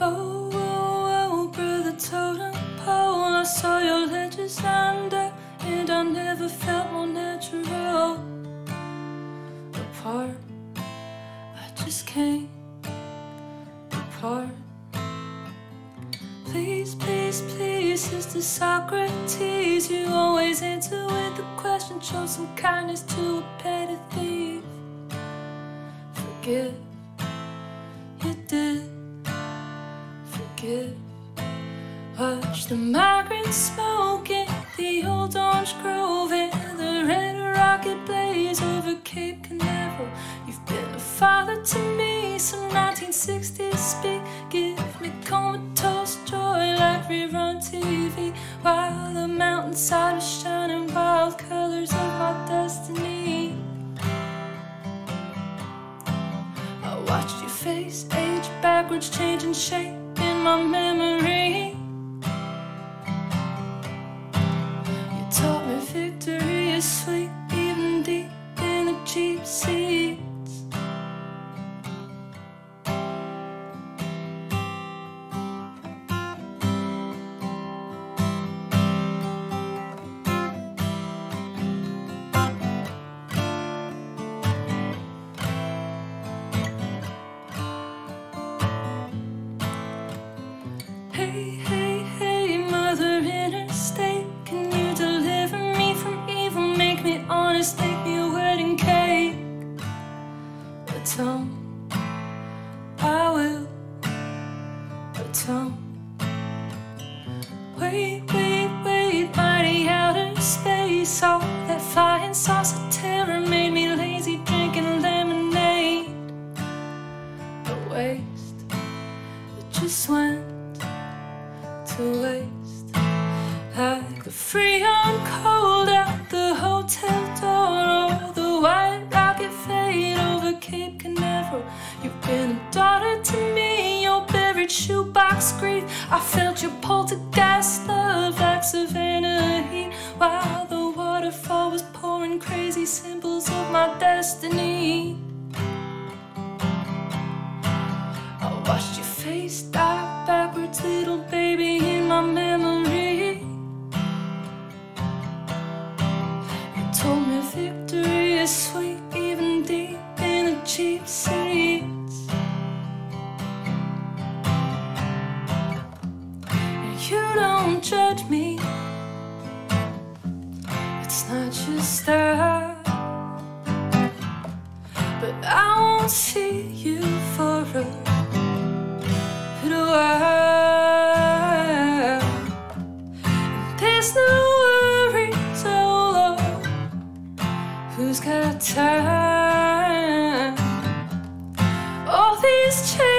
Oh, oh, oh, brother totem pole I saw your ledges under And I never felt more natural Apart. I just can't Apart. Please, please, please, Sister Socrates You always answer with a question Show some kindness to a petty thief. Forgive. You did. Watch the migrants smoking the old orange grove and the red rocket blaze over Cape Canaveral. You've been a father to me, some 1960s speak. Give me comatose joy like rerun TV while the mountainside is shining wild colors of my destiny. I watched your face age backwards, changing shape my memory. You taught me victory is sweet, atone. Wait, wait, wait, mighty outer space. All that flying sauce of terror made me lazy, drinking lemonade. A waste that just went to waste Like the freon cold out the hotel shoebox grief I felt your poltergeist love like Savannah heat While the waterfall was pouring crazy symbols of my destiny I watched your face die backwards, little baby, in my memory. Don't judge me, it's not just that. But I won't see you for a little while. There's no worries, oh Lord, who's got time? All these changes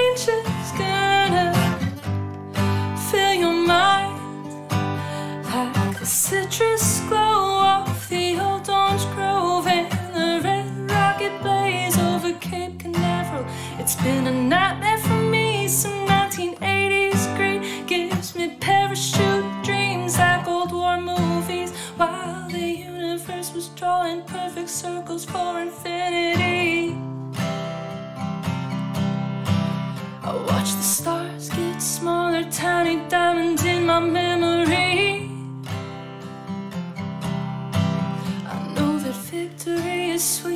citrus glow off the old orange grove and the red rocket blaze over Cape Canaveral. It's been a nightmare for me. Some 1980s greed gives me parachute dreams like old war movies, while the universe was drawing perfect circles for infinity. I watch the stars get smaller, tiny diamonds in my memory. Sweet.